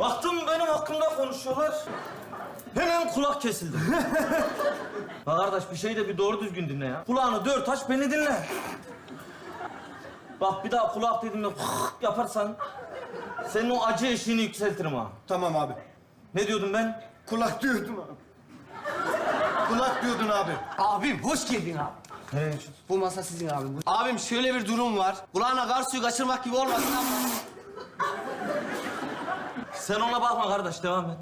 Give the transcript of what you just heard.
Baktım benim hakkımda konuşuyorlar. Hemen kulak kesildi. Bak kardeş bir şeyi de bir doğru düzgün dinle ya. Kulağını dört aç beni dinle. Bak bir daha kulak dediğimde yaparsan senin o acı eşiğini yükseltirim ha. Tamam abi. Ne diyordum ben? Kulak diyordun abi. Kulak diyordun abi. Abim hoş geldin abi. He, Bu masa sizin abim. Abim şöyle bir durum var. Kulağına kar suyu kaçırmak gibi olmasın ama... sen ona bakma kardeş devam et.